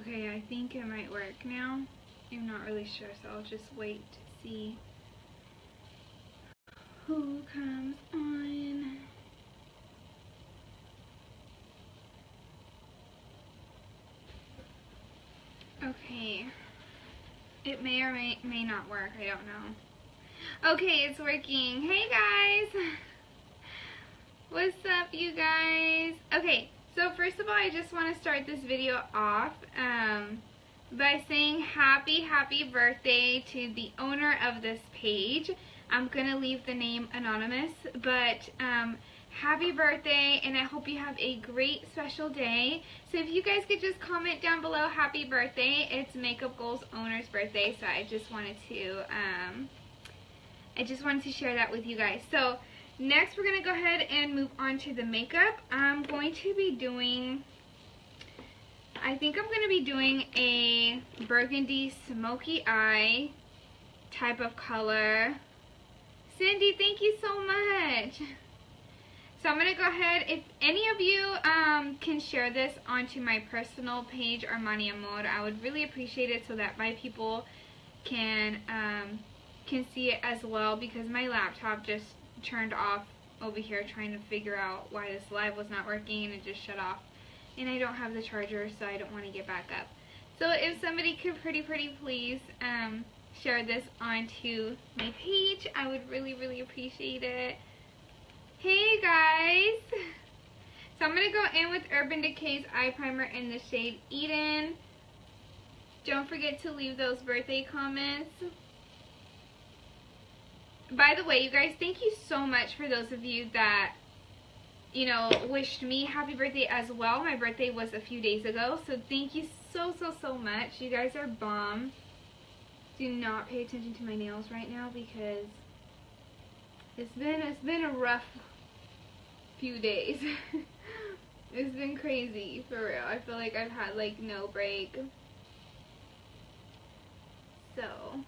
Okay, I think it might work now. I'm not really sure, so I'll just wait to see who comes on. Okay. It may or may, may not work, I don't know. Okay, it's working. Hey guys! What's up you guys? Okay, so first of all, I just want to start this video off um, by saying happy, happy birthday to the owner of this page. I'm going to leave the name anonymous, but um, happy birthday and I hope you have a great special day. So if you guys could just comment down below happy birthday. It's Makeup Goals owner's birthday, so I just wanted to um, I just wanted to share that with you guys. So next we're going to go ahead and move on to the makeup. I'm going to be doing I think I'm going to be doing a burgundy smoky eye type of color. Cindy, thank you so much. So I'm going to go ahead, if any of you um, can share this onto my personal page, Armani Amor, I would really appreciate it so that my people can um, can see it as well because my laptop just turned off over here trying to figure out why this live was not working and it just shut off. And I don't have the charger so I don't want to get back up. So if somebody could pretty pretty please um, share this onto my page, I would really really appreciate it. Hey guys! So I'm going to go in with Urban Decay's Eye Primer in the shade Eden. Don't forget to leave those birthday comments. By the way, you guys, thank you so much for those of you that, you know, wished me happy birthday as well. My birthday was a few days ago, so thank you so, so, so much. You guys are bomb. Do not pay attention to my nails right now because it's been, it's been a rough few days. it's been crazy, for real. I feel like I've had like no break. So.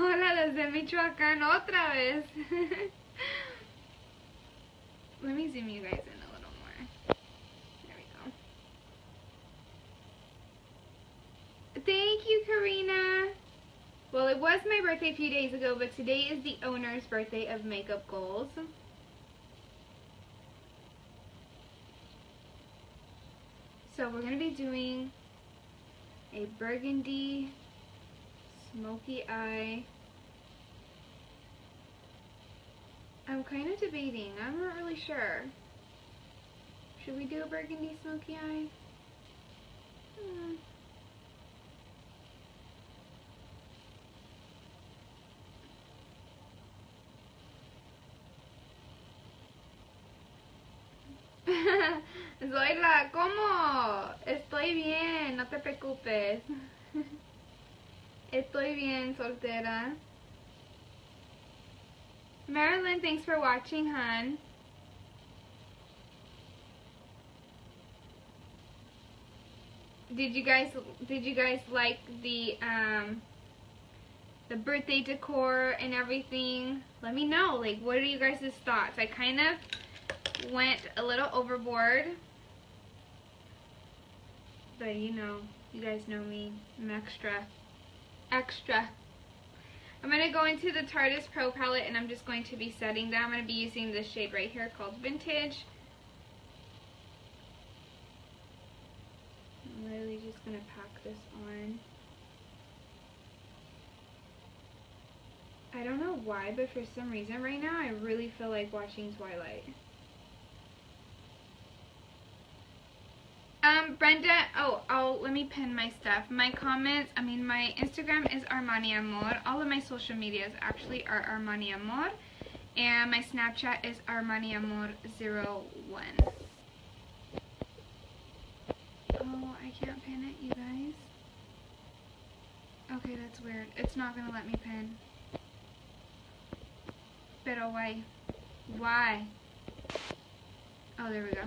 Hola desde Michoacán otra vez. Let me zoom you guys in a little more. There we go. Thank you, Karina. Well, it was my birthday a few days ago, but today is the owner's birthday of Makeup Goals. So we're going to be doing a burgundy smoky eye. I'm kind of debating. I'm not really sure. Should we do a burgundy smoky eye? Hmm. ¿cómo? Estoy bien, no te preocupes. Estoy bien, soltera. Marilyn, thanks for watching, hon. Did you guys did you guys like the um the birthday decor and everything? Let me know. Like what are you guys' thoughts? I kind of went a little overboard. But you know, you guys know me. I'm extra. Extra. I'm going to go into the Tarteist Pro palette and I'm just going to be setting that. I'm going to be using this shade right here called Vintage. I'm really just going to pack this on. I don't know why, but for some reason right now I really feel like watching Twilight. Um, Brenda, oh, I'll, let me pin my stuff. My comments, I mean, my Instagram is Armani Amor. All of my social medias actually are Armani Amor. And my Snapchat is Armani Amor01. Oh, I can't pin it, you guys. Okay, that's weird. It's not gonna let me pin. Pero why? Why? Oh, there we go.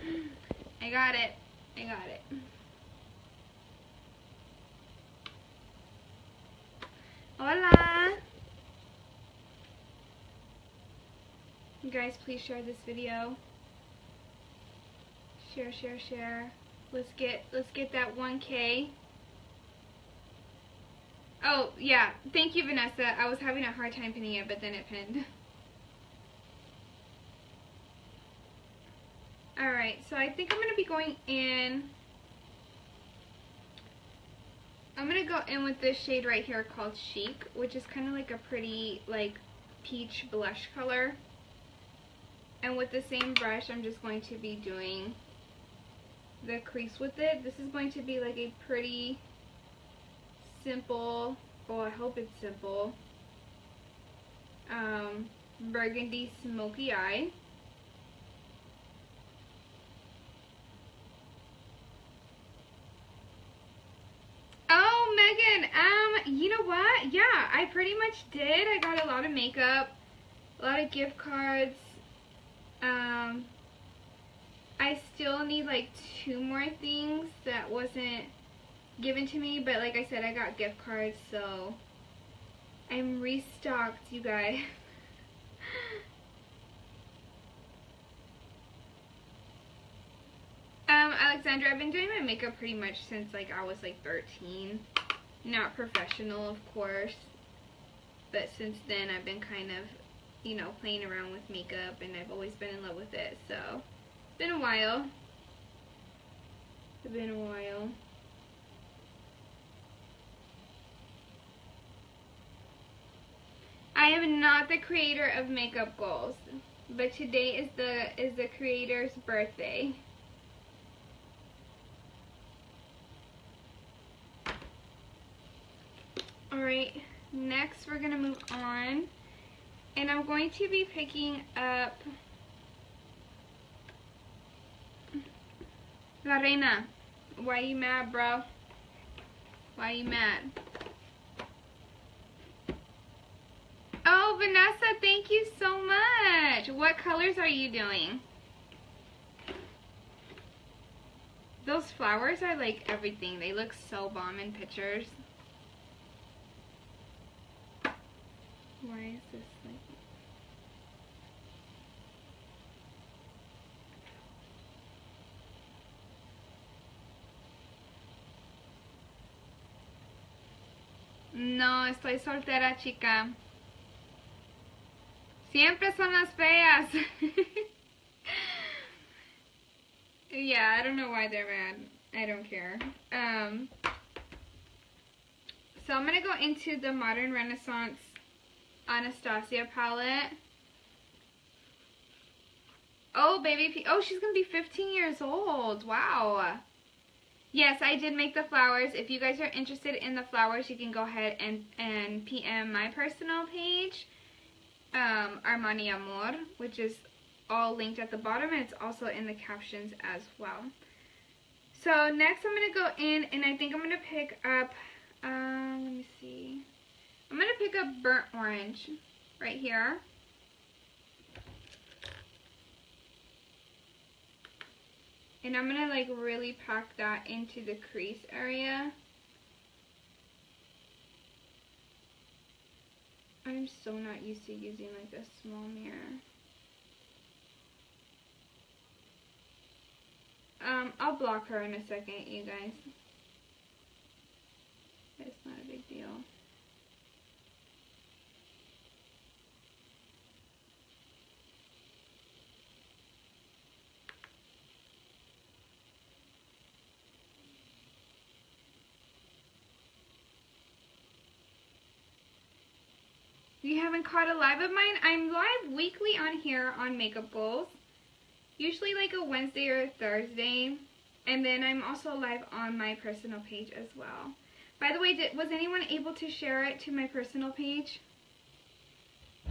I got it. I got it. Hola! You guys, please share this video. Share, share, share. Let's get let's get that 1K. Oh, yeah. Thank you, Vanessa. I was having a hard time pinning it, but then it pinned. Alright, so I think I'm going to be going in... I'm going to go in with this shade right here called Chic, which is kind of like a pretty, like, peach blush color. And with the same brush, I'm just going to be doing the crease with it. This is going to be like a pretty simple, oh I hope it's simple, um, burgundy smoky eye. Oh, Megan, um, you know what? Yeah, I pretty much did. I got a lot of makeup, a lot of gift cards. Um, I still need like two more things that wasn't given to me, but like I said, I got gift cards, so I'm restocked, you guys. um, Alexandra, I've been doing my makeup pretty much since like I was like 13. Not professional, of course, but since then I've been kind of, you know, playing around with makeup and I've always been in love with it, so it's been a while. It's been a while. I am not the creator of makeup goals, but today is the is the creator's birthday. Alright, next we're going to move on. And I'm going to be picking up La Reina. Why you mad, bro? Why you mad? Oh, Vanessa, thank you so much. What colors are you doing? Those flowers are like everything. They look so bomb in pictures. Why is this like... No, estoy soltera, chica. Siempre son las feas. yeah, I don't know why they're mad. I don't care. Um, so I'm going to go into the Modern Renaissance Anastasia palette. Oh, baby P. Oh, she's going to be 15 years old. Wow. Yes, I did make the flowers. If you guys are interested in the flowers, you can go ahead and, and PM my personal page um, Armani Amor, which is all linked at the bottom and it's also in the captions as well. So next I'm going to go in and I think I'm going to pick up, um, let me see, I'm going to pick up Burnt Orange right here. And I'm going to like really pack that into the crease area. I'm so not used to using like a small mirror. Um, I'll block her in a second, you guys. It's not a big deal. You haven't caught a live of mine, I'm live weekly on here on Makeup Goals. Usually like a Wednesday or a Thursday. And then I'm also live on my personal page as well. By the way, did, was anyone able to share it to my personal page?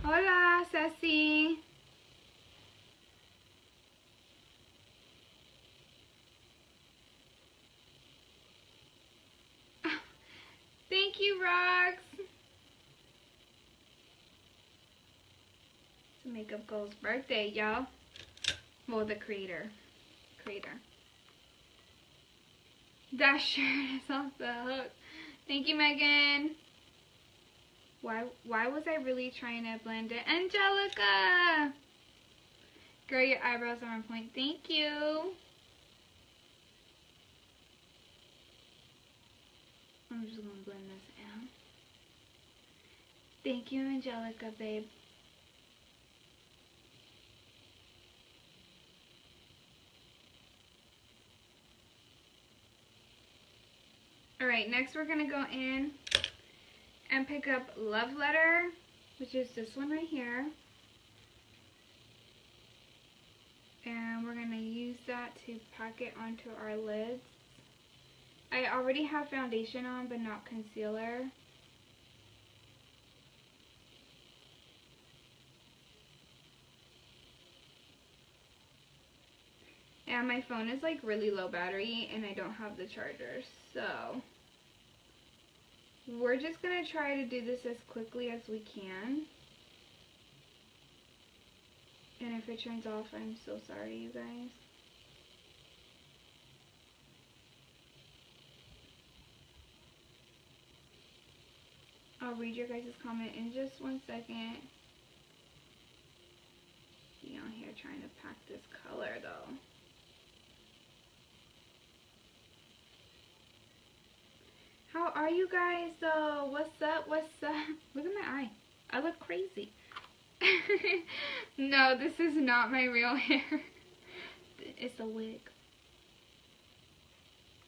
Hola, Ceci. Thank you, Rox. Makeup Goals' birthday, y'all. Well, the creator. Creator. That shirt is off the hook. Thank you, Megan. Why, why was I really trying to blend it? Angelica! Girl, your eyebrows are on point. Thank you. I'm just going to blend this out. Thank you, Angelica, babe. Alright, next we're gonna go in and pick up Love Letter, which is this one right here. And we're gonna use that to pack it onto our lids. I already have foundation on, but not concealer. And my phone is like really low battery and I don't have the charger. So we're just going to try to do this as quickly as we can. And if it turns off, I'm so sorry, you guys. I'll read your guys' comment in just one second. You on here trying to pack this color though. How are you guys though? What's up? What's up? Look at my eye. I look crazy. no, this is not my real hair. it's a wig.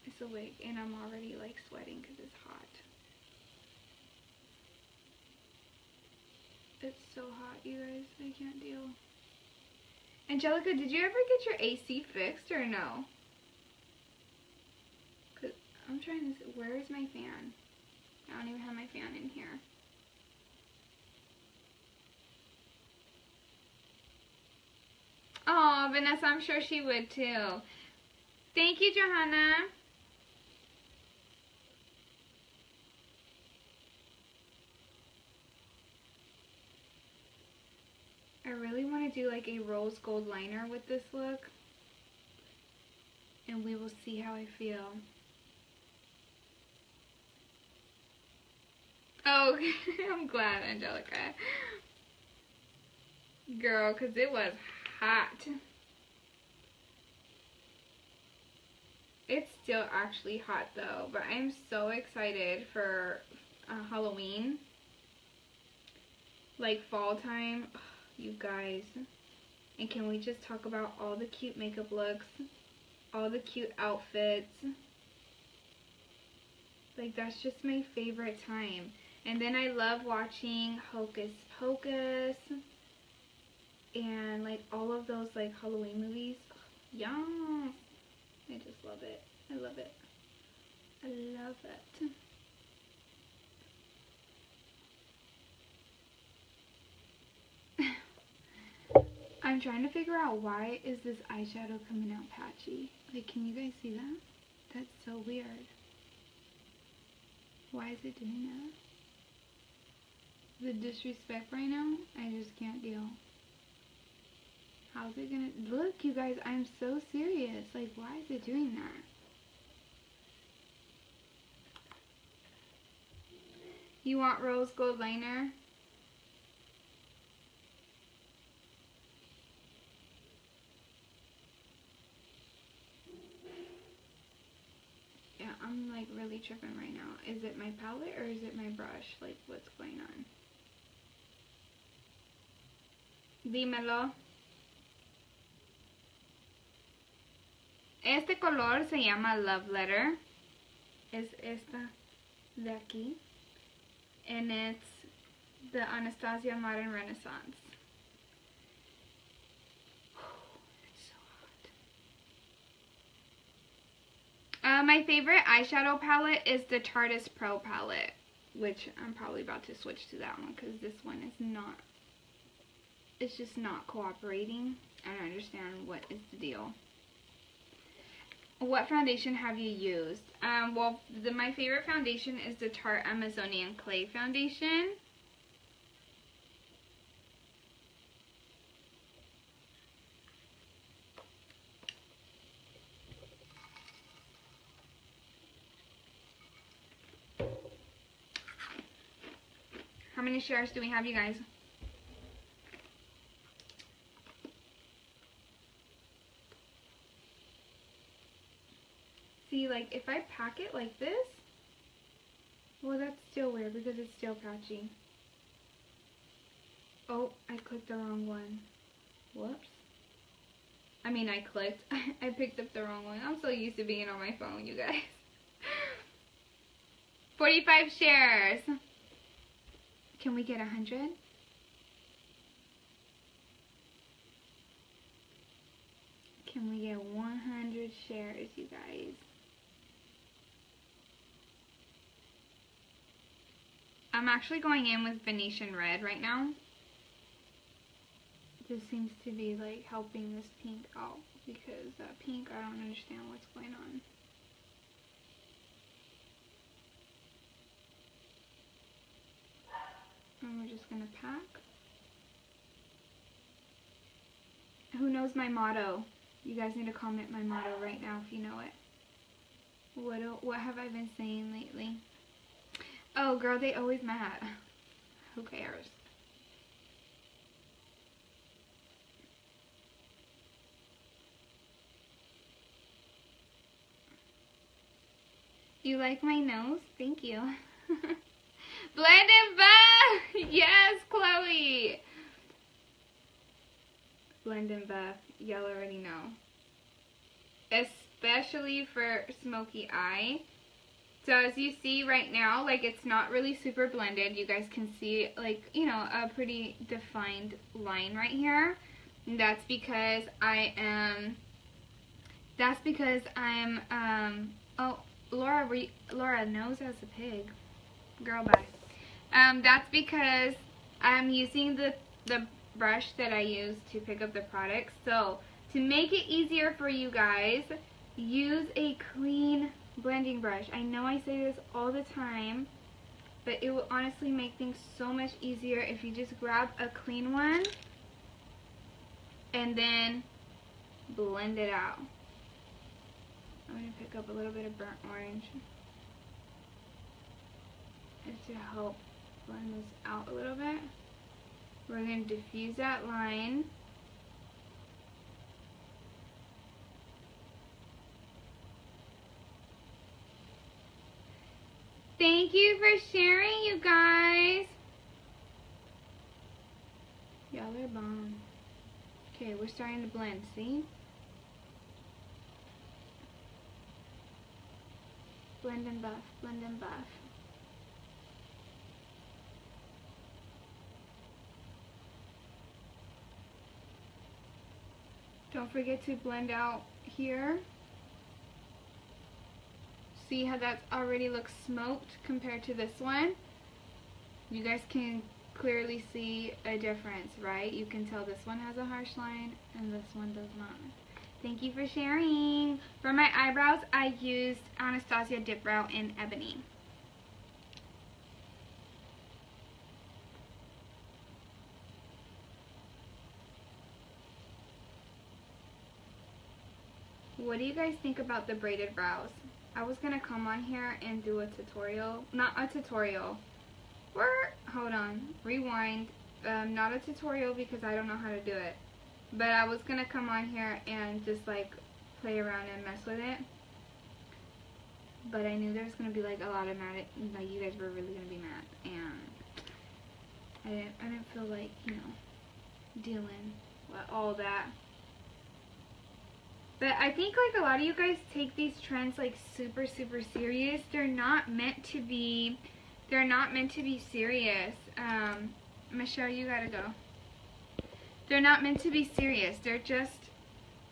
It's a wig and I'm already like sweating because it's hot. It's so hot, you guys. I can't deal. Angelica, did you ever get your AC fixed or no? I'm trying to see, where is my fan? I don't even have my fan in here. Oh, Vanessa, I'm sure she would too. Thank you, Johanna. I really want to do like a rose gold liner with this look. And we will see how I feel. Oh, I'm glad, Angelica. Girl, because it was hot. It's still actually hot though, but I'm so excited for uh, Halloween. Like fall time. Oh, you guys. And can we just talk about all the cute makeup looks? All the cute outfits. Like that's just my favorite time. And then I love watching Hocus Pocus and like all of those like Halloween movies. Yeah, I just love it. I love it. I love it. I'm trying to figure out why is this eyeshadow coming out patchy. Like, can you guys see that? That's so weird. Why is it doing that? The disrespect right now, I just can't deal. How's it gonna, look you guys, I'm so serious. Like, why is it doing that? You want rose gold liner? Yeah, I'm like really tripping right now. Is it my palette or is it my brush? Like, what's going on? Dímelo. Este color se llama Love Letter. Es esta de aquí. And it's the Anastasia Modern Renaissance. Uh, my favorite eyeshadow palette is the Tarteist Pro palette. Which I'm probably about to switch to that one because this one is not it's just not cooperating. I don't understand what is the deal. What foundation have you used? Um, well, the, my favorite foundation is the Tarte Amazonian Clay Foundation. How many shares do we have, you guys? See, like, if I pack it like this, Well, that's still weird because it's still patchy. Oh, I clicked the wrong one. Whoops. I mean, I clicked. I picked up the wrong one. I'm so used to being on my phone, you guys. 45 shares. Can we get 100? Can we get 100 shares, you guys? I'm actually going in with Venetian Red right now. This seems to be like helping this pink out because that pink, I don't understand what's going on. And we're just gonna pack. Who knows my motto? You guys need to comment my motto right now if you know it. What, what have I been saying lately? Oh, girl, they always mad. Who cares? You like my nose? Thank you. Blend and buff! Yes, Chloe! Blend and buff. Y'all already know. Especially for smoky eye. So as you see right now, like it's not really super blended. You guys can see like, you know, a pretty defined line right here. And that's because I am, that's because I'm, um, oh, Laura, re, Laura knows as a pig. Girl, bye. Um, that's because I'm using the, the brush that I use to pick up the products. So to make it easier for you guys, use a clean blending brush. I know I say this all the time, but it will honestly make things so much easier if you just grab a clean one and then blend it out. I'm going to pick up a little bit of burnt orange just to help blend this out a little bit. We're going to diffuse that line. Thank you for sharing, you guys. Y'all are bomb. Okay, we're starting to blend, see? Blend and buff, blend and buff. Don't forget to blend out here see how that already looks smoked compared to this one? You guys can clearly see a difference, right? You can tell this one has a harsh line and this one does not. Thank you for sharing. For my eyebrows, I used Anastasia Dip Brow in Ebony. What do you guys think about the braided brows? I was gonna come on here and do a tutorial, not a tutorial, or, hold on, rewind, um, not a tutorial because I don't know how to do it, but I was gonna come on here and just like play around and mess with it, but I knew there was gonna be like a lot of mad, like you guys were really gonna be mad, and I didn't, I didn't feel like, you know, dealing with all that. But I think like a lot of you guys take these trends like super, super serious. They're not meant to be, they're not meant to be serious. Um, Michelle, you gotta go. They're not meant to be serious. They're just,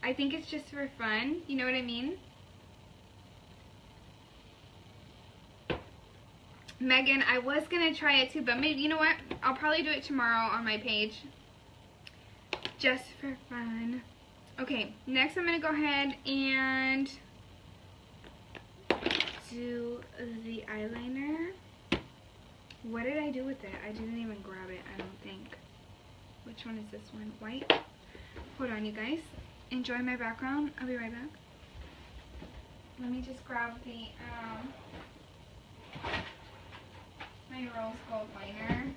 I think it's just for fun. You know what I mean? Megan, I was going to try it too, but maybe, you know what? I'll probably do it tomorrow on my page. Just for fun. Okay, next I'm going to go ahead and do the eyeliner. What did I do with it? I didn't even grab it, I don't think. Which one is this one? White? Hold on, you guys. Enjoy my background. I'll be right back. Let me just grab the, um, my rose gold liner.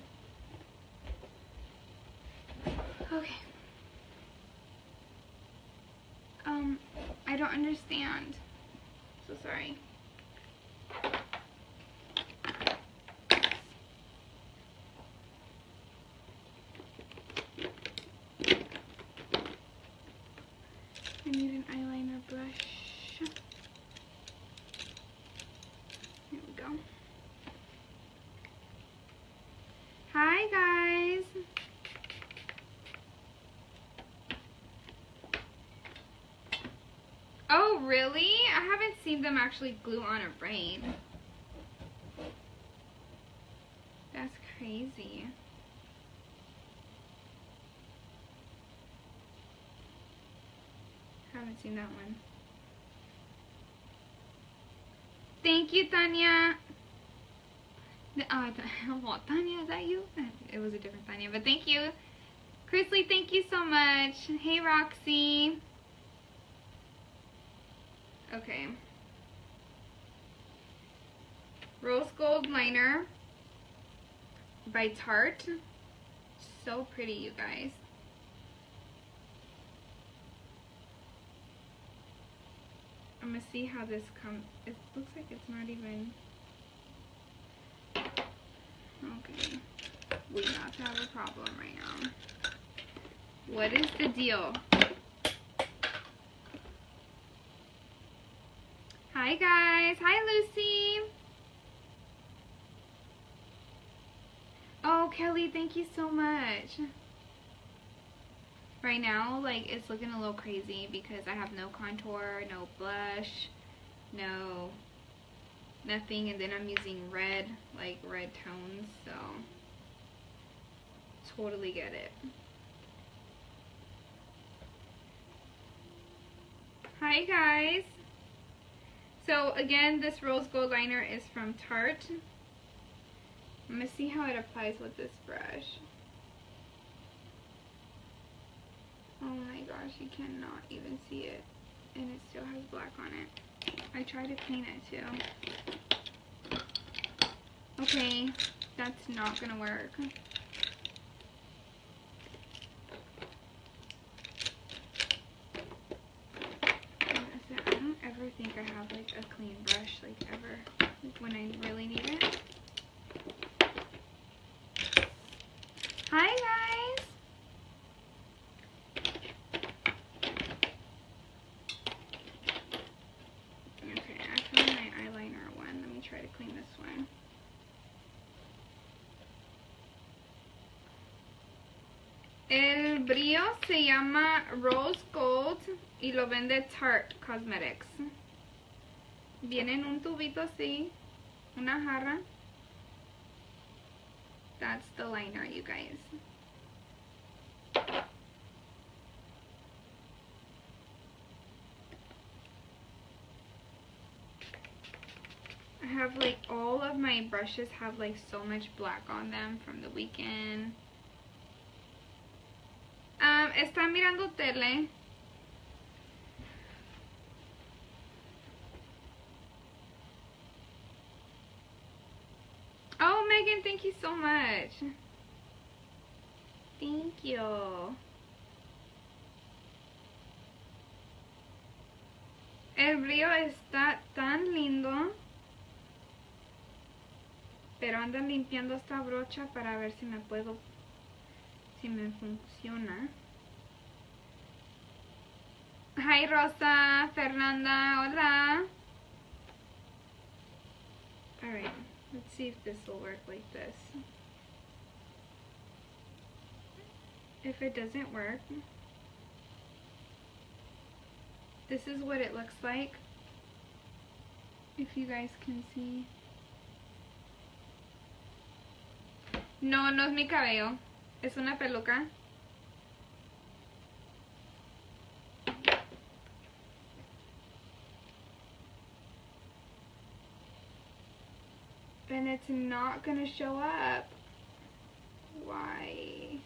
Okay. Um, I don't understand. So sorry. I need an eyeliner brush. Seen them actually glue on a braid. That's crazy. Haven't seen that one. Thank you, Tanya. Oh, I well, Tanya, is that you? It was a different Tanya, but thank you. Chrisley, thank you so much. Hey, Roxy. Okay. Rose Gold Liner by Tarte. So pretty, you guys. I'm gonna see how this comes. It looks like it's not even. Okay. We have to have a problem right now. What is the deal? Hi guys. Hi Lucy. Oh Kelly, thank you so much. Right now, like, it's looking a little crazy because I have no contour, no blush, no nothing, and then I'm using red, like red tones, so totally get it. Hi guys! So again, this rose gold liner is from Tarte. I'm going to see how it applies with this brush. Oh my gosh, you cannot even see it. And it still has black on it. I tried to clean it too. Okay, that's not going to work. I don't ever think I have like a clean brush like ever like when I really need it. Hi guys! Okay, I found my eyeliner one. Let me try to clean this one. El brillo se llama Rose Gold y lo vende Tarte Cosmetics. Viene en un tubito así, una jarra. That's the liner, you guys. I have like all of my brushes have like so much black on them from the weekend. ¿Están mirando tele? Oh, Megan, thank you so much. Thank you. El brillo está tan lindo. Pero andan limpiando esta brocha para ver si me puedo, si me funciona. Hi Rosa, Fernanda, hola. Alright, let's see if this will work like this. If it doesn't work, this is what it looks like. If you guys can see. No, no es mi cabello. Es una peluca. And it's not going to show up. Why?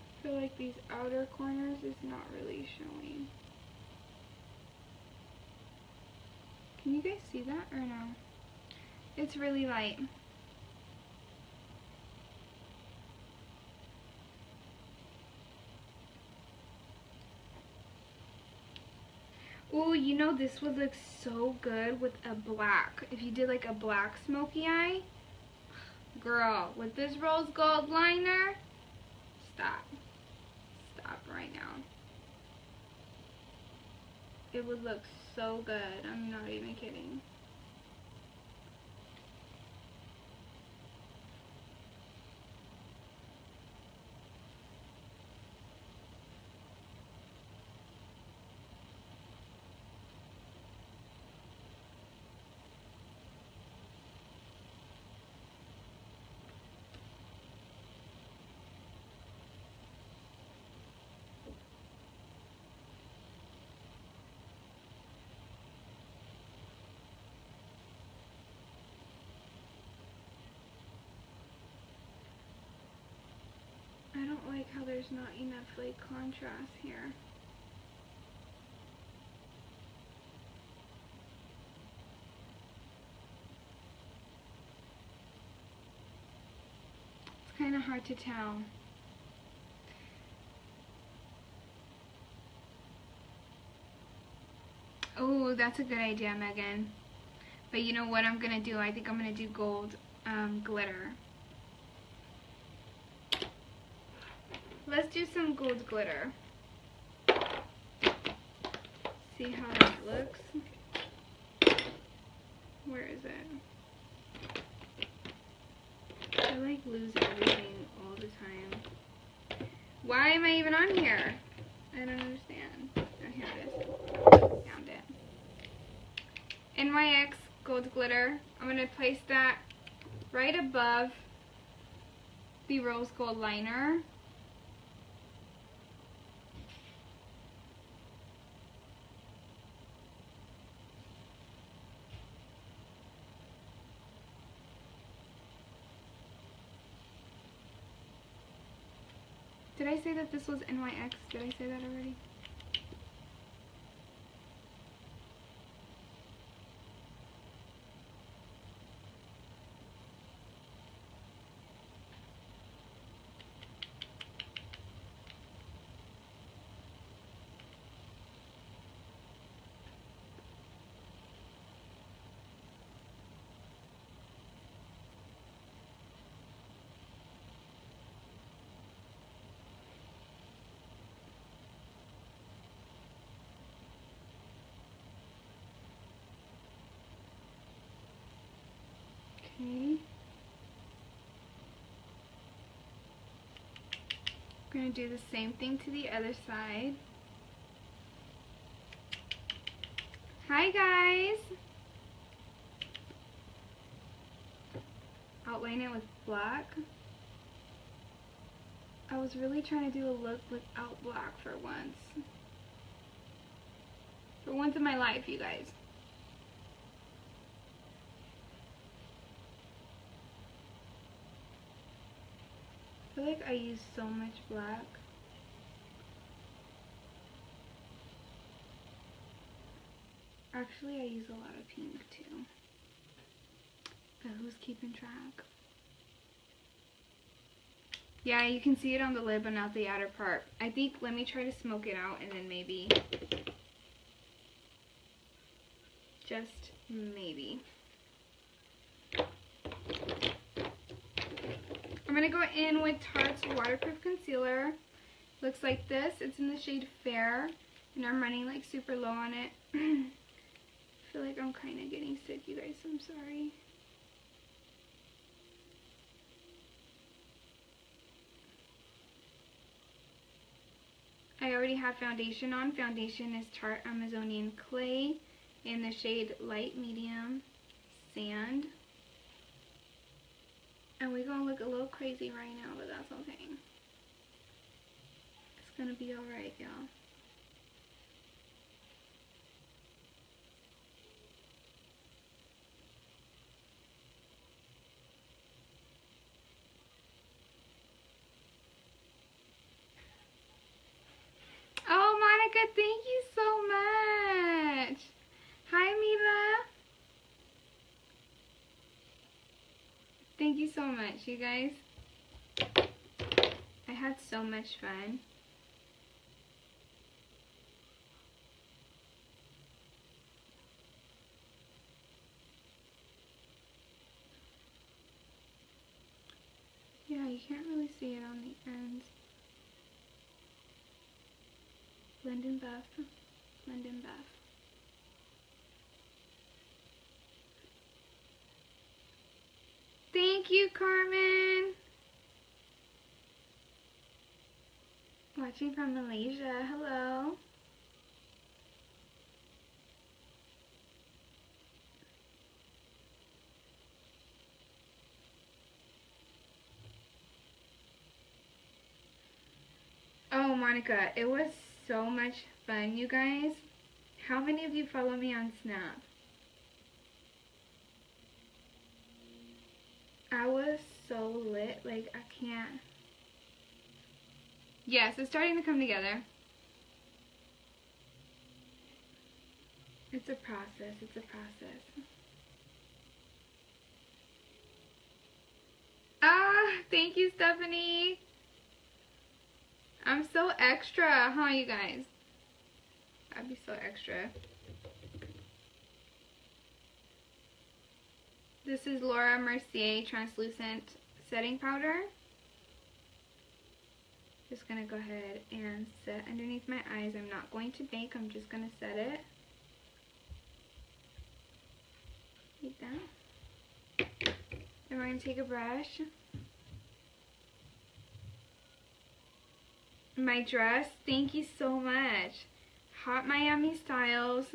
I feel like these outer corners is not really showing. Can you guys see that or no? It's really light. Oh, you know this would look so good with a black. If you did like a black smoky eye. Girl, with this rose gold liner, stop. Stop right now. it would look so good. I'm not even kidding. I like how there's not enough like contrast here. It's kind of hard to tell. Oh, that's a good idea, Megan. But you know what I'm going to do? I think I'm going to do gold um, glitter. Let's do some gold glitter. See how that looks. Where is it? I like lose everything all the time. Why am I even on here? I don't understand. Oh, here it is. Found it. NYX gold glitter. I'm going to place that right above the rose gold liner. Say that this was NYX? Did I say that already? Okay. We're going to do the same thing to the other side. Hi guys! Outline it with black. I was really trying to do a look without black for once. For once in my life, you guys. Feel like I use so much black. Actually, I use a lot of pink too. But who's keeping track? Yeah, you can see it on the lid, but not the outer part. I think, let me try to smoke it out and then maybe, just maybe. Going to go in with Tarte's Waterproof Concealer. Looks like this. It's in the shade Fair. And I'm running like super low on it. I feel like I'm kind of getting sick, you guys. I'm sorry. I already have foundation on. Foundation is Tarte Amazonian Clay in the shade Light Medium Sand. And we're going to look a little crazy right now, but that's okay. It's going to be alright, y'all. Oh, Monica, thank you so much. Hi, Mila. Thank you so much, you guys. I had so much fun. Yeah, you can't really see it on the ends. Blend and buff, blend and buff. Watching from Malaysia. Hello. Oh, Monica, it was so much fun, you guys. How many of you follow me on Snap? I was so lit, like I can't. Yes, it's starting to come together. It's a process, it's a process. Ah, thank you, Stephanie. I'm so extra, huh, you guys? I'd be so extra. This is Laura Mercier Translucent Setting Powder. Just going to go ahead and set underneath my eyes. I'm not going to bake, I'm just going to set it. Like that. And we're going to take a brush. My dress, thank you so much. Hot Miami Styles.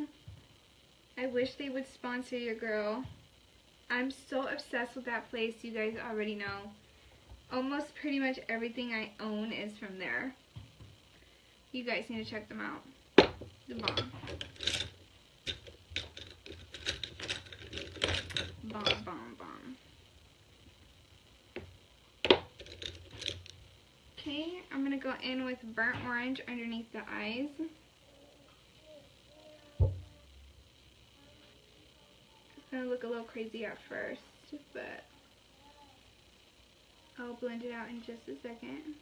I wish they would sponsor your girl. I'm so obsessed with that place, you guys already know. Almost pretty much everything I own is from there. You guys need to check them out. The bomb. Bomb, bomb, bomb. Okay, I'm going to go in with burnt orange underneath the eyes. It's gonna look a little crazy at first, but I'll blend it out in just a second.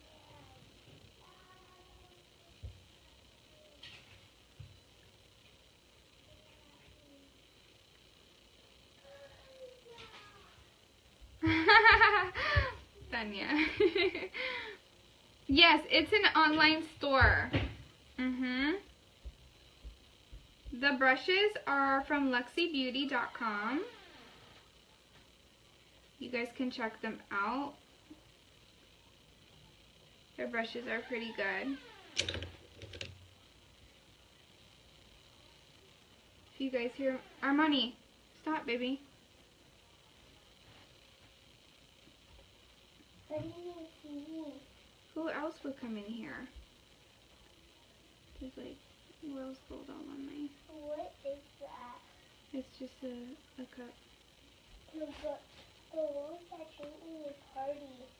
Tanya. yes, it's an online store. Mm-hmm. The brushes are from luxiebeauty.com. You guys can check them out. Their brushes are pretty good. If you guys hear Armani, stop baby. Who else would come in here? There's like rose gold all on my what is that? It's just a, a cup. No, but the that you in your party.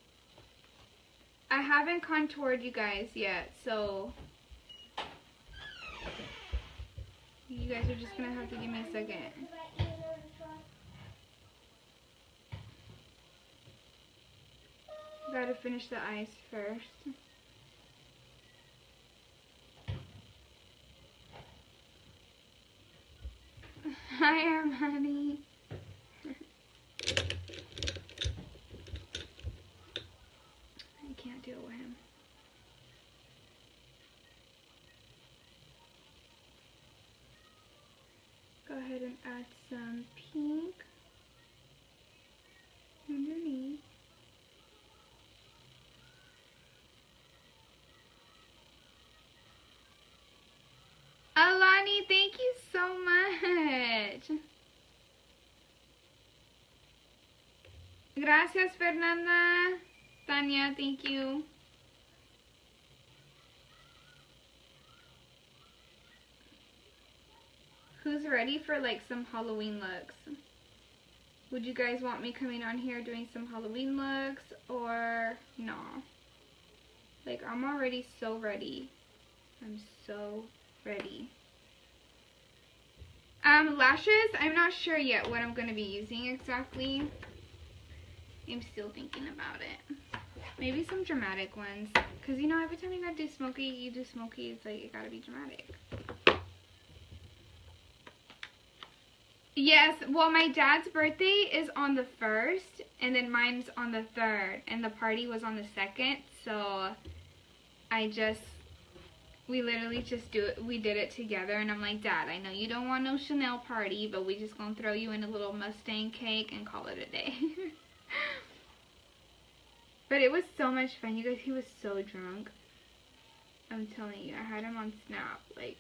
I haven't contoured you guys yet, so you guys are just gonna have to give me a second. Gotta finish the eyes first. Hi, Armani. I can't deal with him. Go ahead and add some pink underneath. Alani, thank you so much. Gracias, Fernanda. Tanya, thank you. Who's ready for like some Halloween looks? Would you guys want me coming on here doing some Halloween looks or no? Like I'm already so ready. I'm so ready. Um, lashes, I'm not sure yet what I'm going to be using exactly. I'm still thinking about it. Maybe some dramatic ones. Because, you know, every time you gotta do smoky, you do smoky, it's like, it gotta be dramatic. Yes, well, my dad's birthday is on the 1st, and then mine's on the 3rd, and the party was on the 2nd, so I just we literally just do it we did it together and I'm like dad I know you don't want no Chanel party but we just gonna throw you in a little Mustang cake and call it a day but it was so much fun you guys he was so drunk I'm telling you, I had him on Snap. Like,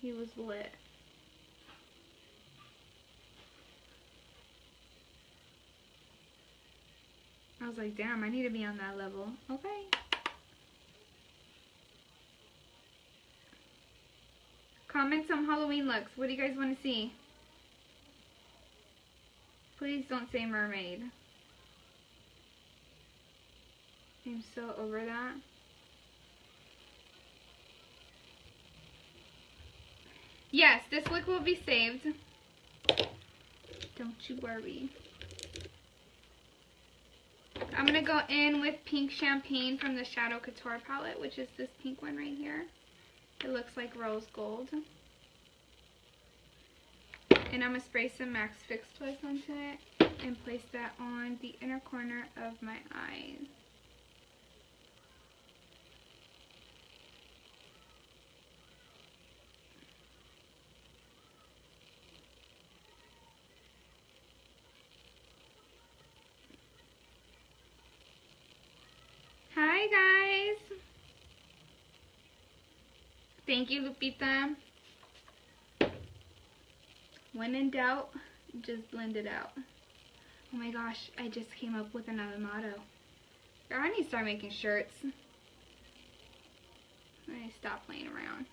he was lit. I was like, damn, I need to be on that level. Okay. Comment some Halloween looks. What do you guys want to see? Please don't say mermaid. I'm so over that. Yes, this look will be saved. Don't you worry. I'm going to go in with pink champagne from the Shadow Couture palette, which is this pink one right here. It looks like rose gold. And I'm going to spray some MAC Fix Plus onto it and place that on the inner corner of my eyes. Hi guys. Thank you, Lupita. When in doubt, just blend it out. Oh my gosh, I just came up with another motto. I need to start making shirts. I stop playing around.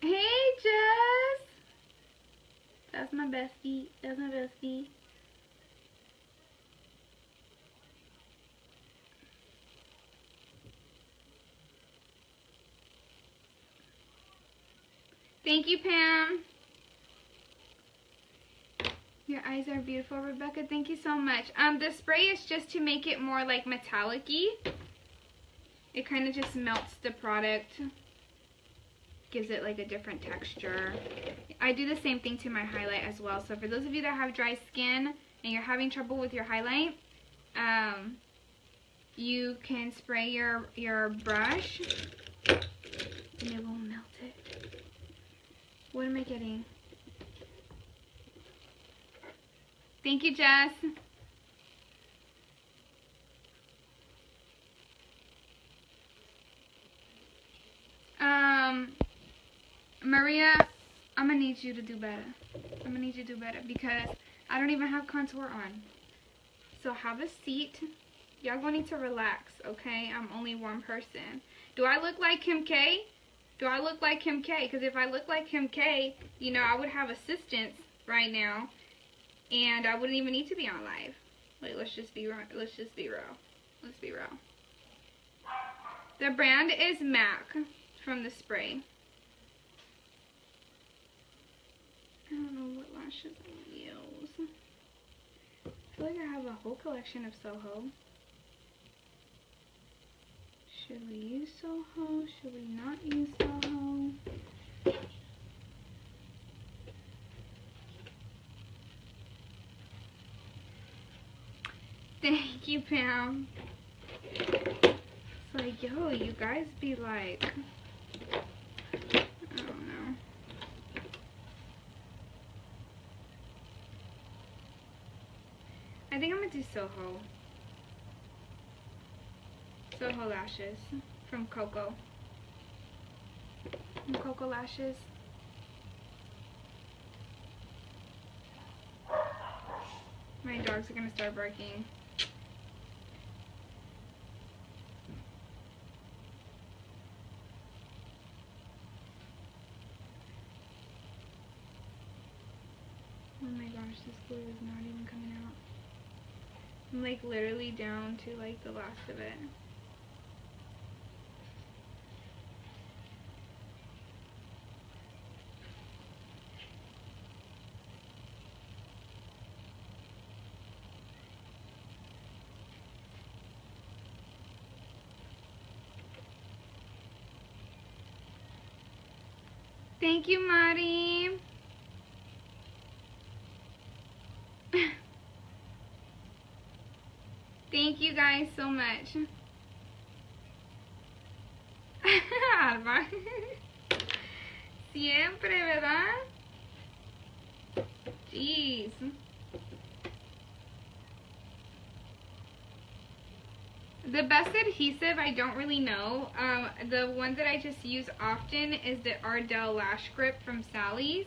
Hey, Jess! That's my bestie. That's my bestie. Thank you, Pam. Your eyes are beautiful, Rebecca. Thank you so much. Um, the spray is just to make it more like metallic-y. It kind of just melts the product. Gives it like a different texture. I do the same thing to my highlight as well. So for those of you that have dry skin and you're having trouble with your highlight, um, you can spray your, your brush and it will. What am I getting? Thank you, Jess. Um, Maria, I'm gonna need you to do better. I'm gonna need you to do better because I don't even have contour on. So have a seat. Y'all gonna need to relax, okay? I'm only one person. Do I look like Kim K? Do I look like Kim K? Because if I look like Kim K, you know, I would have assistants right now, and I wouldn't even need to be on live. Wait, let's just be let's just be real. Let's be real. The brand is MAC from the spray. I don't know what lashes gonna use. I feel like I have a whole collection of Soho. Should we use Soho? Should we not use Soho? Thank you, Pam. It's like, yo, you guys be like, I don't know. I think I'm gonna do Soho. Soho Lashes from Coco. From Coco Lashes. My dogs are gonna start barking. Oh my gosh, this glue is not even coming out. I'm like literally down to like the last of it. Thank you, Mari. Thank you guys so much. Alba. Siempre, ¿verdad? Jeez. The best adhesive, I don't really know. Um, the one that I just use often is the Ardell Lash Grip from Sally's.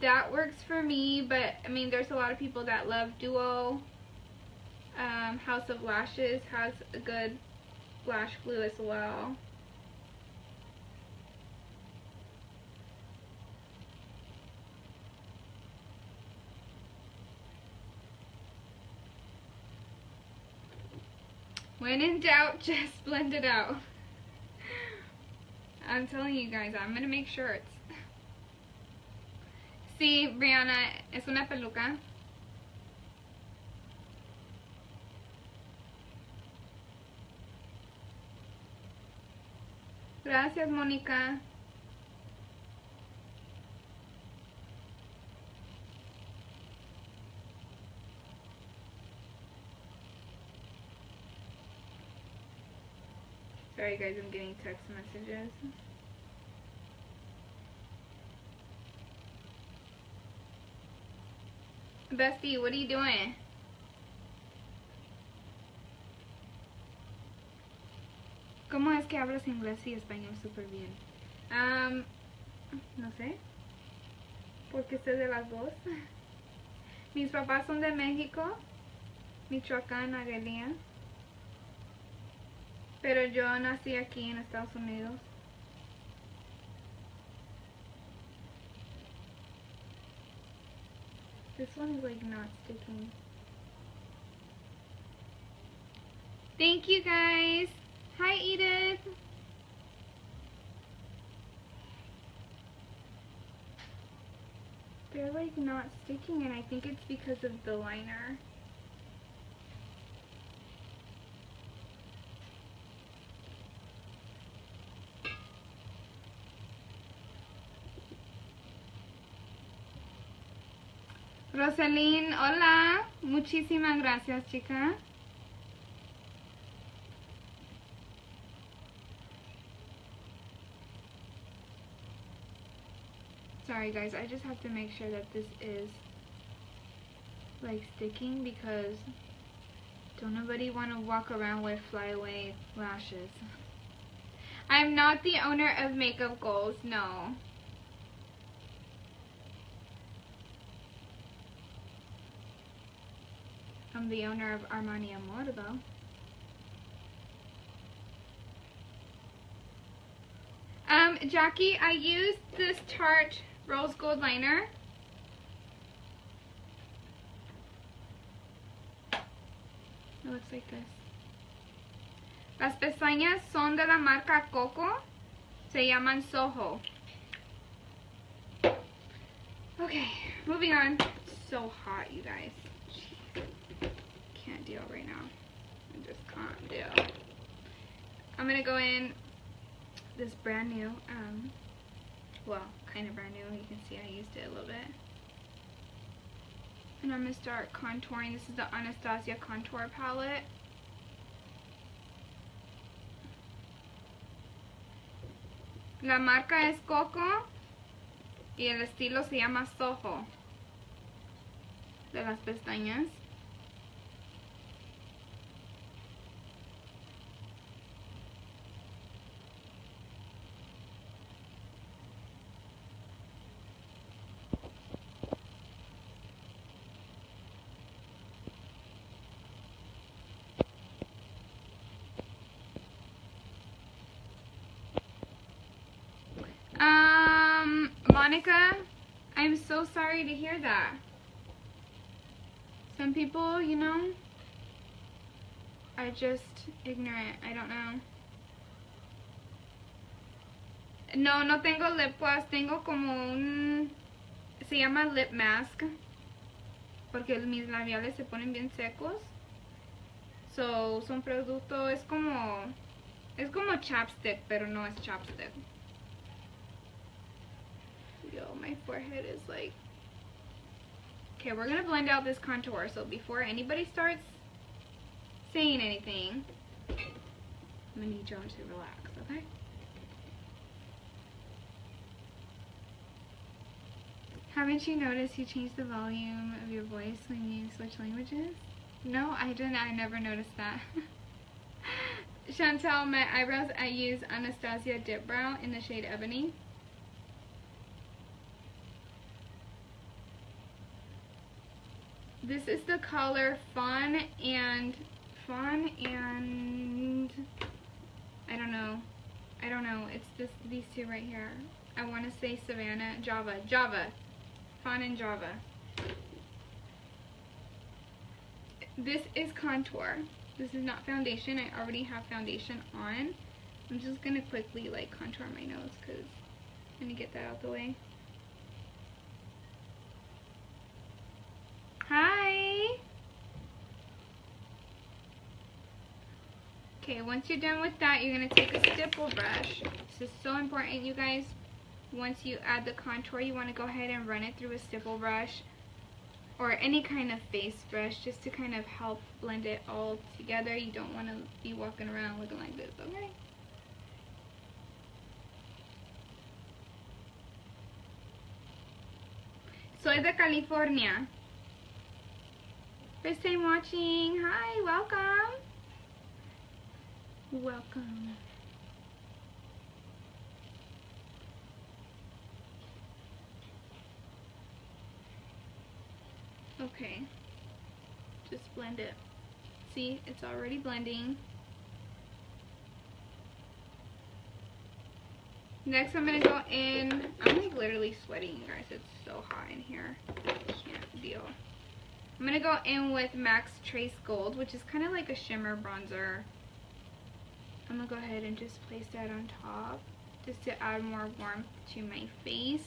That works for me, but I mean, there's a lot of people that love Duo. Um, House of Lashes has a good lash glue as well. When in doubt, just blend it out. I'm telling you guys, I'm gonna make shirts. Sí, Brianna, es una peluca. Gracias, Mónica. Sorry guys, I'm getting text messages. Bestie, what are you doing? ¿Cómo es que hablas inglés y español súper bien? Um, no sé. Porque sé de las dos. Mis papás son de México, Michoacán, Aguililla. Pero yo nací aquí en Estados Unidos. This one is like not sticking. Thank you guys. Hi Edith. They're like not sticking and I think it's because of the liner. Rosalyn, hola. Muchísimas gracias, chica. Sorry guys, I just have to make sure that this is like sticking because don't nobody want to walk around with flyaway lashes. I'm not the owner of Makeup Goals, no. I'm the owner of Armani Amor. Um, Jackie, I used this Tarte Rose Gold Liner. It looks like this. Las pestañas son de la marca Coco. Se llaman Soho. Okay, moving on. It's so hot, you guys. Deal right now. I just can't deal. I'm gonna go in this brand new, um, well, kind of brand new. You can see I used it a little bit. And I'm to start contouring. This is the Anastasia Contour Palette. La marca es Coco y el estilo se llama Soho de las pestañas. Monica, I'm so sorry to hear that. Some people, you know, are just ignorant. I don't know. No, no tengo lip gloss. Tengo como un... Se llama lip mask. Porque mis labiales se ponen bien secos. So, son producto... Es como... Es como chapstick, pero no es chapstick. My forehead is like... Okay, we're gonna blend out this contour. So before anybody starts saying anything, I'm gonna need Joan to relax, okay? Haven't you noticed you changed the volume of your voice when you switch languages? No, I didn't. I never noticed that. Chantel, my eyebrows, I use Anastasia Dip Brow in the shade Ebony. This is the color Fawn and Fawn and I don't know. I don't know. It's this these two right here. I want to say Savannah Java Java Fawn and Java. This is contour. This is not foundation. I already have foundation on. I'm just gonna quickly like contour my nose because I'm gonna get that out the way. Hi. Okay, once you're done with that, you're going to take a stipple brush. This is so important, you guys. Once you add the contour, you want to go ahead and run it through a stipple brush or any kind of face brush just to kind of help blend it all together. You don't want to be walking around looking like this, okay? Soy de California. First time watching. Hi, welcome. Welcome. Okay. Just blend it. See, it's already blending. Next, I'm going to go in. I'm like literally sweating, you guys. It's so hot in here. I can't deal. I'm going to go in with MAC Trace Gold, which is kind of like a shimmer bronzer. I'm going to go ahead and just place that on top just to add more warmth to my face.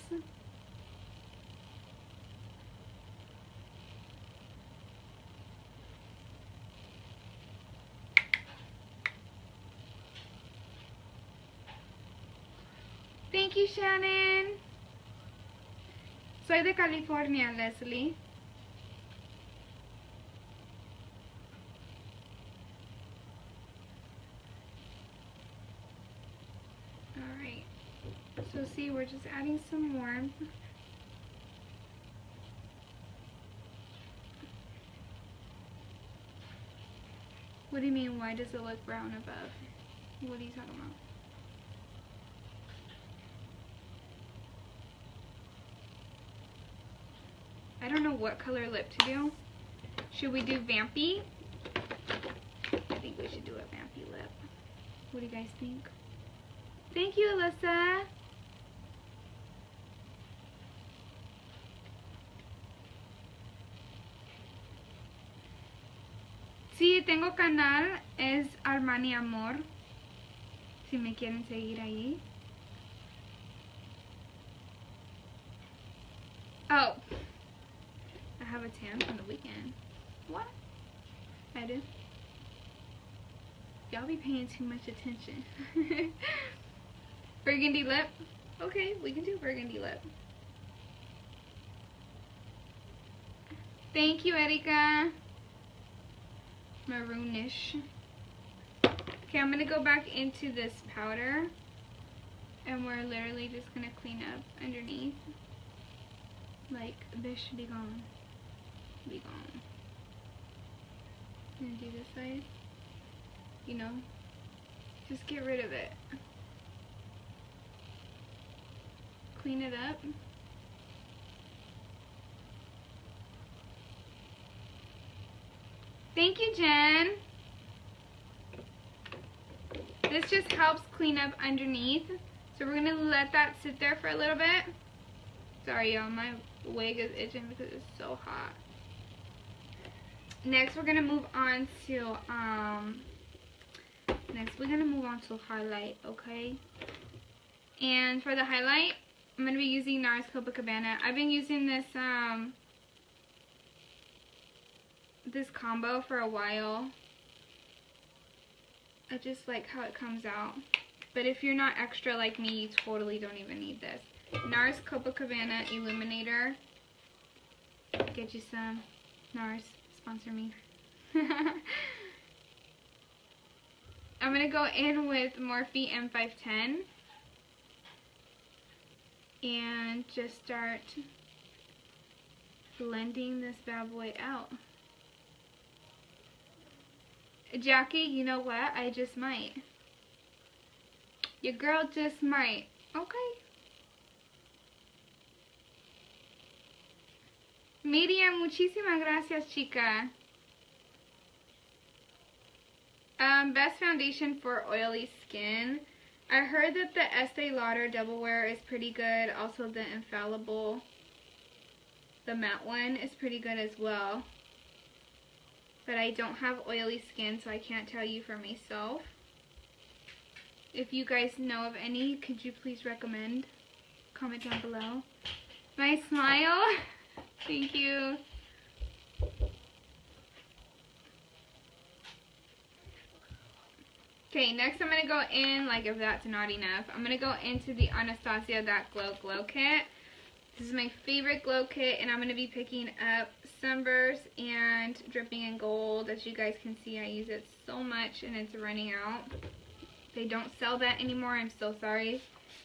Thank you, Shannon. Soy de California, Leslie. Alright. So see, we're just adding some warmth. What do you mean, why does it look brown above? What are you talking about? I don't know what color lip to do. Should we do Vampy? I think we should do a Vampy lip. What do you guys think? Thank you, Alyssa. Sí, tengo canal, es Armani Amor. Si me quieren seguir ahí. Oh, I have a tan from the weekend. What? I do. Y'all be paying too much attention. burgundy lip. Okay, we can do burgundy lip. Thank you, Erika. Maroonish. Okay, I'm to go back into this powder. And we're literally just to clean up underneath. Like, this should be gone. Be gone. And do this side. You know, just get rid of it. Clean it up. Thank you, Jen. This just helps clean up underneath. So we're going to let that sit there for a little bit. Sorry, y'all. My wig is itching because it's so hot. Next, we're going to move on to, um, next we're going to move on to highlight, okay? And for the highlight, I'm going to be using NARS Copacabana. I've been using this, um, this combo for a while. I just like how it comes out. But if you're not extra like me, you totally don't even need this. NARS Copacabana Illuminator. Get you some. NARS, sponsor me. I'm going to go in with Morphe M510. And just start blending this bad boy out. Jackie, you know what? I just might. Your girl just might. Okay. Miriam, muchísimas gracias, chica. Um, best foundation for oily skin. I heard that the Estee Lauder Double Wear is pretty good. Also the Infallible, the matte one is pretty good as well. But I don't have oily skin, so I can't tell you for myself. If you guys know of any, could you please recommend? Comment down below. My smile. Thank you. Okay, next I'm going to go in, like if that's not enough, I'm going to go into the Anastasia That Glow Glow Kit. This is my favorite glow kit, and I'm going to be picking up Sunburst and Dripping in Gold. As you guys can see, I use it so much, and it's running out. They don't sell that anymore. I'm so sorry.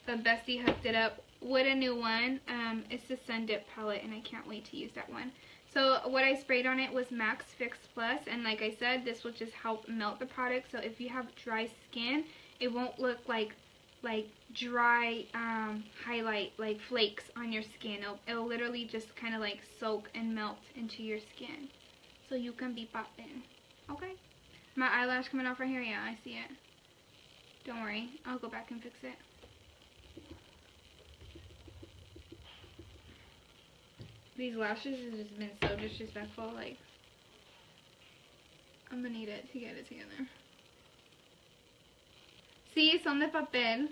But Bestie hooked it up with a new one. Um, it's the Sun Dip palette, and I can't wait to use that one. So what I sprayed on it was MAC Fix Plus, and like I said, this will just help melt the product. So if you have dry skin, it won't look like like dry um, highlight, like flakes on your skin. It'll, it'll literally just kind of like soak and melt into your skin. So you can be popping. Okay? My eyelash coming off right here? Yeah, I see it. Don't worry. I'll go back and fix it. These lashes have just been so disrespectful. Like, I'm gonna need it to get it together. Sí, son de papel.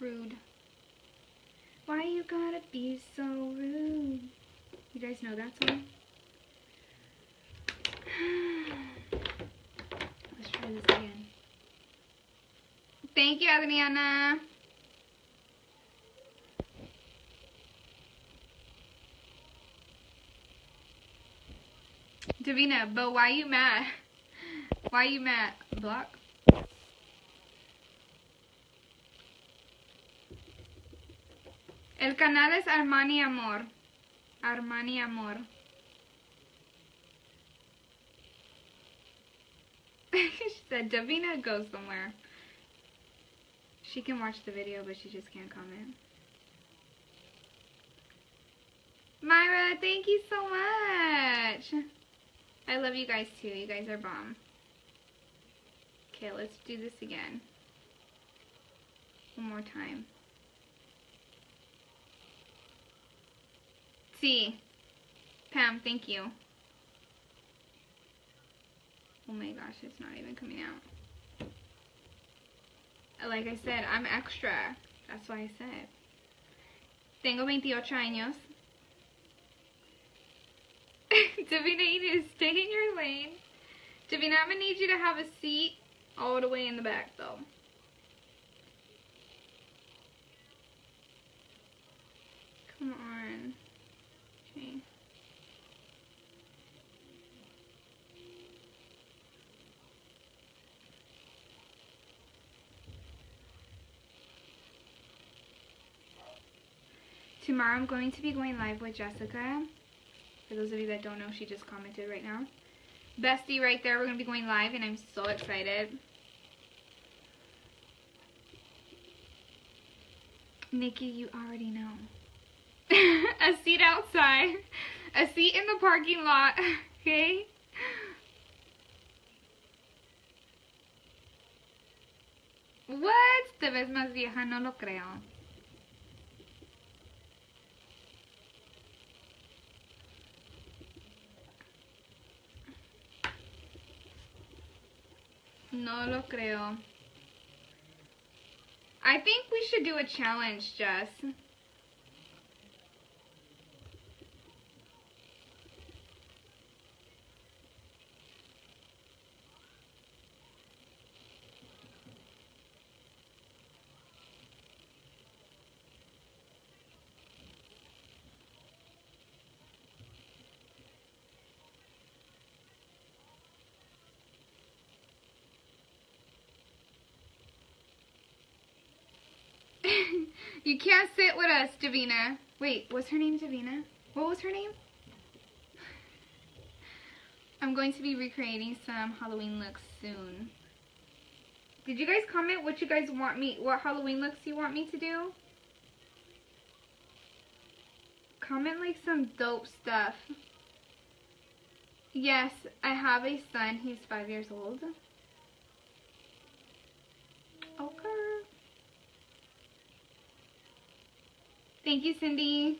Rude. Why you gotta be so rude? You guys know that song? Let's try this again. Thank you, Adriana. Davina, but why you mad? Why you mad? Block? El canal es Armani Amor. Armani Amor. she said Davina go somewhere. She can watch the video, but she just can't comment. Myra, thank you so much. I love you guys too. You guys are bomb. Okay, let's do this again. One more time. See. Pam, thank you. Oh my gosh, it's not even coming out. Like I said, I'm extra. That's why I said. Tengo 28 años. Davina, you need to stay in your lane. Davina, I'm going to need you to have a seat all the way in the back, though. Come on. Okay. Tomorrow I'm going to be going live with Jessica. For those of you that don't know, she just commented right now. Bestie right there, we're going to be going live and I'm so excited. Nikki, you already know. a seat outside. A seat in the parking lot. Okay? What? Te ves más vieja, no lo creo. No lo creo. I think we should do a challenge, Jess. You can't sit with us, Davina. Wait, what's her name, Davina? What was her name? I'm going to be recreating some Halloween looks soon. Did you guys comment what you guys want me, what Halloween looks you want me to do? Comment like some dope stuff. Yes, I have a son. He's five years old. Okay. Thank you, Cindy.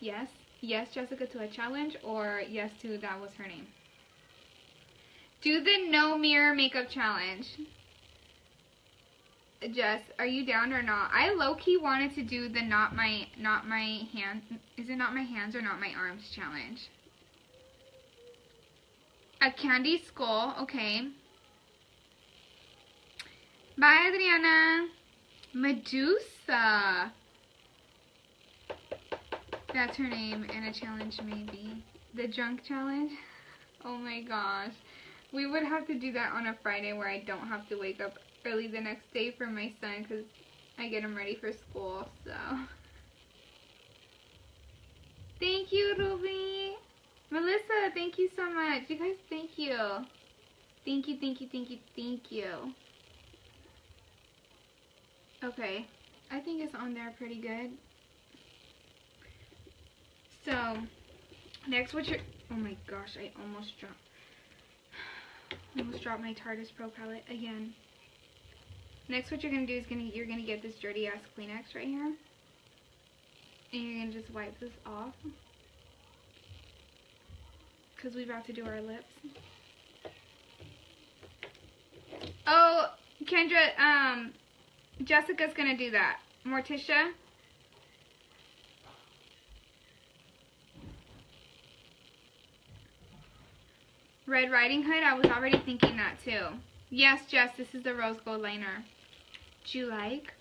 Yes. Yes, Jessica, to a challenge, or yes to that was her name. Do the no mirror makeup challenge. Jess, are you down or not? I low-key wanted to do the not my not my hand is it not my hands or not my arms challenge? A candy skull, okay. Bye Adriana. Medusa. That's her name and a challenge maybe. The drunk challenge? Oh my gosh. We would have to do that on a Friday where I don't have to wake up early the next day for my son because I get him ready for school, so. Thank you, Ruby. Melissa, thank you so much. You guys, thank you. Thank you, thank you, thank you, thank you. Okay. I think it's on there pretty good. So, next what you're, oh my gosh, I almost dropped, almost dropped my Tarteist Pro palette again. Next what you're going to do is gonna, you're going to get this dirty ass Kleenex right here. And you're going to just wipe this off. Because we're about to do our lips. Oh, Kendra, um, Jessica's going to do that. Morticia. Red Riding Hood, I was already thinking that too. Yes, Jess, this is the rose gold liner. Do you like?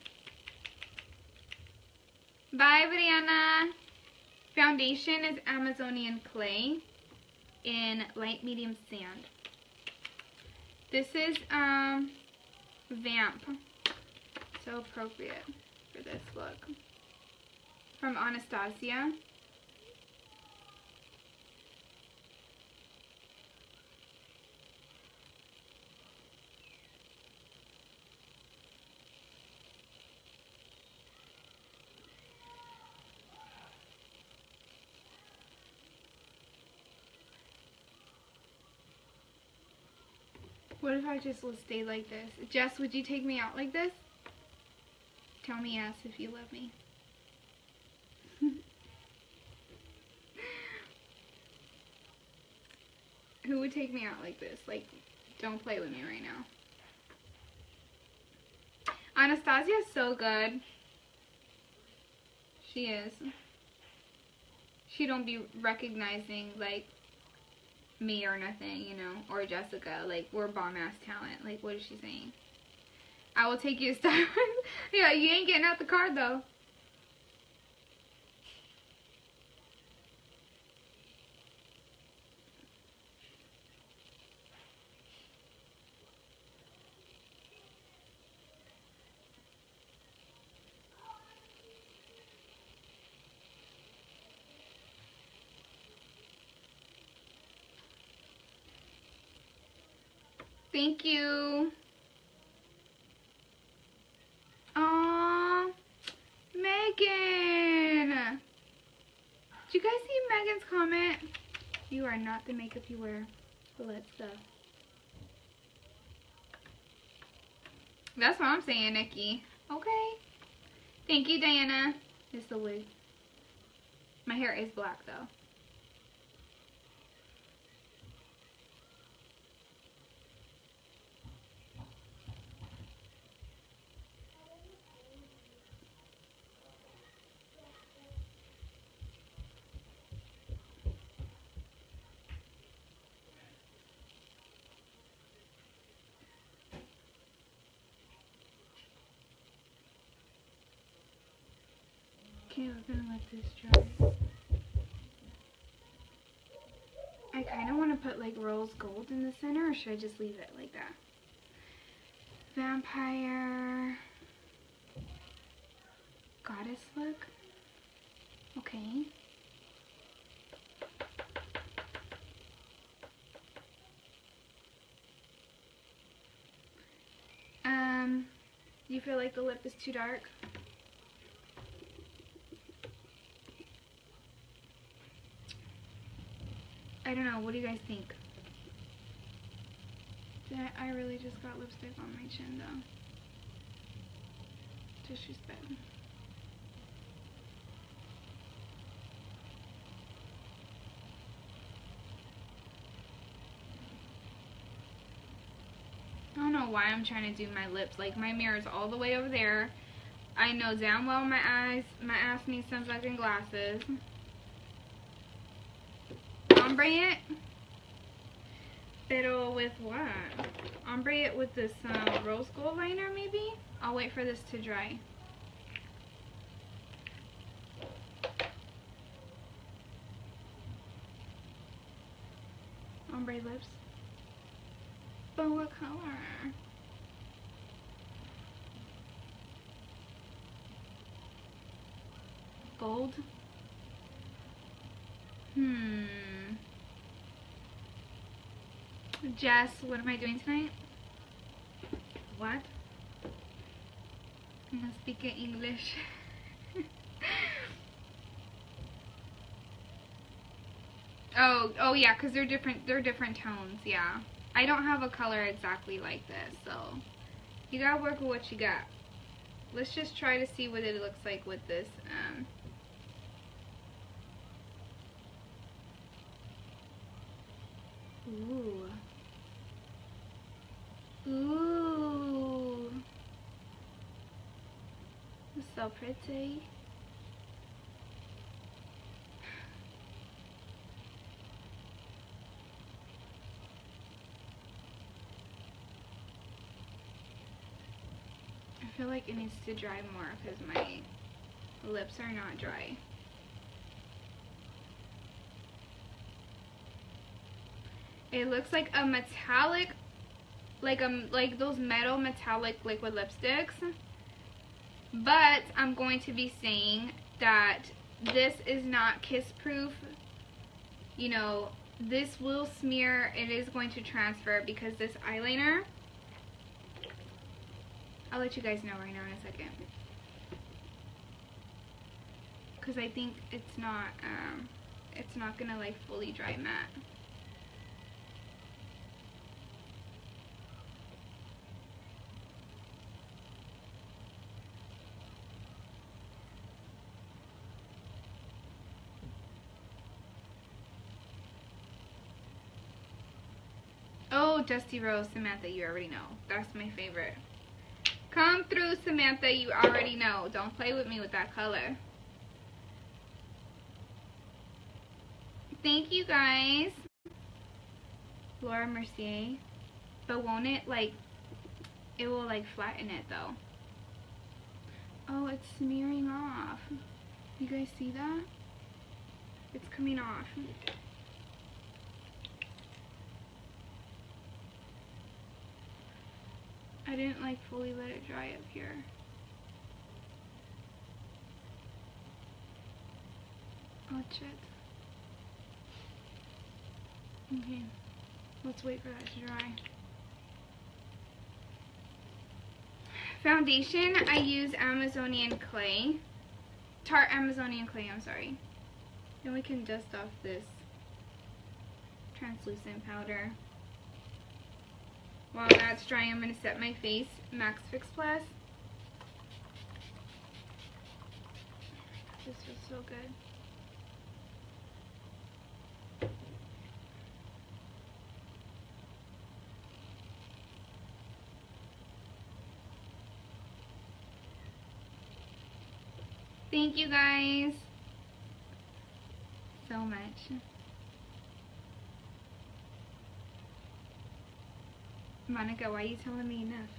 Bye, Brianna. Foundation is Amazonian Clay in light medium sand. This is um, Vamp. So appropriate for this look. From Anastasia. What if I just will stay like this? Jess, would you take me out like this? Tell me yes if you love me. Who would take me out like this? Like, don't play with me right now. Anastasia is so good. She is. She don't be recognizing, like, me or nothing, you know, or Jessica. Like, we're bomb ass talent. Like, what is she saying? I will take you to Starbucks. yeah, you ain't getting out the car though. Thank you. Aww, Megan. Did you guys see Megan's comment? You are not the makeup you wear. Let's go. That's what I'm saying, Nikki. Okay. Thank you, Diana. It's the wig. My hair is black, though. Okay, we're gonna let this dry. I kind of want to put like rose gold in the center, or should I just leave it like that? Vampire. goddess look. Okay. Um, do you feel like the lip is too dark? I don't know. What do you guys think? Did I, really just got lipstick on my chin though. Disrespect. I don't know why I'm trying to do my lips. Like my mirror's all the way over there. I know damn well my eyes, my ass needs some fucking glasses. Ombre it. Pero with what? Ombre it with this um, rose gold liner maybe? I'll wait for this to dry. Ombre lips. But what color? Gold? Hmm. Jess, what am I doing tonight? What? I'm not speaking English. oh, oh yeah, because they're different. They're different tones. Yeah, I don't have a color exactly like this, so you gotta work with what you got. Let's just try to see what it looks like with this. Um, Ooh. Ooh. It's so pretty. I feel like it needs to dry more because my lips are not dry. It looks like a metallic, like um, like those metal metallic liquid lipsticks. But I'm going to be saying that this is not kiss proof. You know, this will smear. It is going to transfer because this eyeliner. I'll let you guys know right now in a second. Because I think it's not, um, it's not gonna like fully dry matte. Dusty Rose, Samantha, you already know. That's my favorite. Come through, Samantha, you already know. Don't play with me with that color. Thank you, guys. Laura Mercier. But won't it, like, it will, like, flatten it, though. Oh, it's smearing off. You guys see that? It's coming off. I didn't like fully let it dry up here. Oh shit. Okay, let's wait for that to dry. Foundation, I use Amazonian clay. Tarte Amazonian clay, I'm sorry. Then we can dust off this translucent powder. While that's drying, I'm going to set my face MAC Fix Plus. This feels so good. Thank you guys so much. Monica, why are you telling me enough?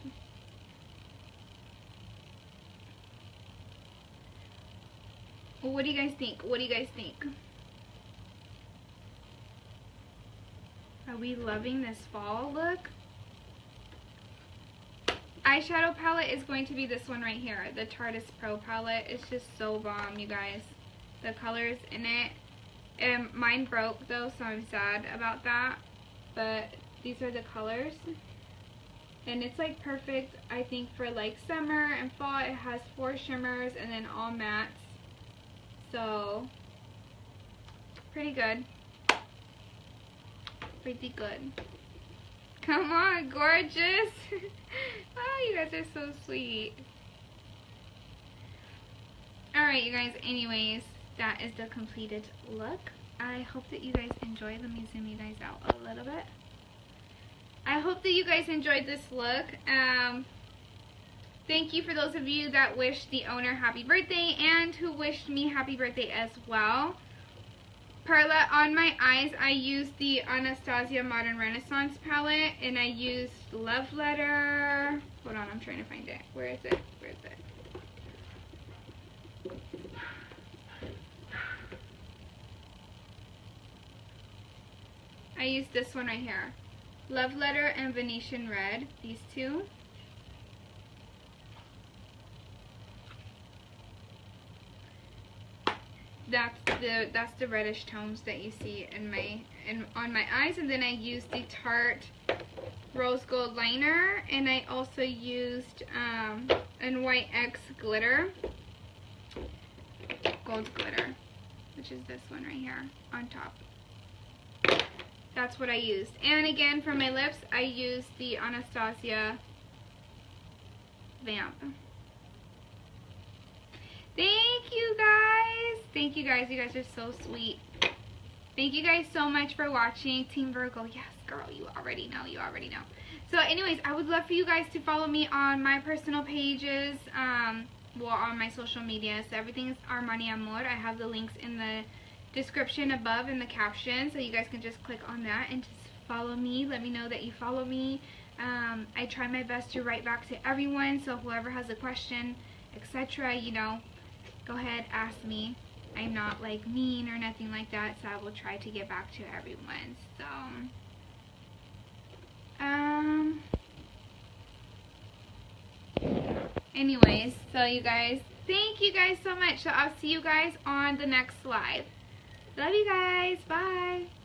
Well, what do you guys think? What do you guys think? Are we loving this fall look? eyeshadow palette is going to be this one right here. The Tarteist Pro palette. It's just so bomb, you guys. The colors in it. And mine broke though, so I'm sad about that. But these are the colors. And it's like perfect, I think, for like summer and fall. It has four shimmers and then all mattes. So, pretty good. Pretty good. Come on, gorgeous. oh, you guys are so sweet. Alright, you guys, anyways, that is the completed look. I hope that you guys enjoy Let me zoom you guys out a little bit. I hope that you guys enjoyed this look. Um, thank you for those of you that wished the owner happy birthday and who wished me happy birthday as well. Perla, on my eyes, I used the Anastasia Modern Renaissance palette, and I used Love Letter. Hold on, I'm trying to find it. Where is it? Where is it? I used this one right here. Love Letter and Venetian Red, these two. That's the that's the reddish tones that you see in my in on my eyes, and then I used the Tarte Rose Gold liner, and I also used um, NYX glitter, gold glitter, which is this one right here on top that's what I used. And again, for my lips, I used the Anastasia Vamp. Thank you guys. Thank you guys. You guys are so sweet. Thank you guys so much for watching. Team Virgo. Yes, girl. You already know. You already know. So anyways, I would love for you guys to follow me on my personal pages. Um, well, on my social media. So everything is Armani Amor. I have the links in the description above in the caption so you guys can just click on that and just follow me. Let me know that you follow me. Um, I try my best to write back to everyone so whoever has a question etc you know go ahead ask me. I'm not like mean or nothing like that so I will try to get back to everyone so. Um anyways so you guys thank you guys so much so I'll see you guys on the next live Love you guys. Bye.